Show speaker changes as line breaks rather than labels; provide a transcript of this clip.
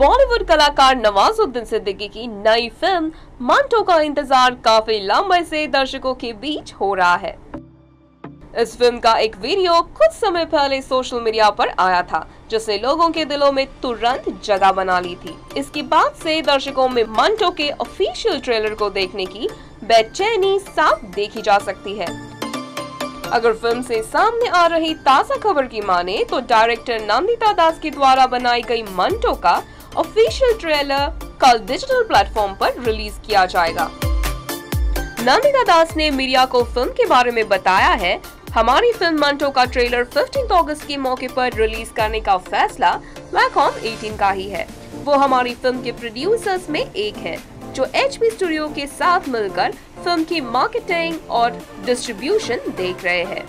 बॉलीवुड कलाकार नवाजुद्दीन सिद्दीकी की नई फ़िल्म मांटो का इंतज़ार काफ़ी लंबे से दर्शकों के बीच हो रहा है। इस फ़िल्म का एक वीडियो कुछ समय पहले सोशल मीडिया पर आया था जिसने लोगों के दिलों में तुरंत जगह बना ली थी। इसके बाद से दर्शकों में मंटो के ऑफिशियल ट्रेलर को देखने की बेचैनी साफ़ देखी जा सकती है। अगर फ़िल्म से सामने आ रही ताज़ा खबर की माने तो डायरेक्टर नंदिता दास के द्वारा बनाई गई मंटो का ऑफिशियल ट्रेलर कल डिजिटल प्लेटफॉर्म पर रिलीज़ किया जाएगा। नंदिता दास ने मीडिया को फ़िल्म के बारे में बताया है हमारी फ़िल्म मंटो का ट्रेलर 15 अगस्त के मौके पर रिलीज़ करने का फैसला मैकॉम 18 का ही है। वो हमारी फ़िल्म के प्रोड्यूसर्स में एक है, जो एच स्टूडियो के साथ मिलकर फ़िल्म की मार्केटिंग और डिस्ट्रीब्यूशन देख रहे हैं।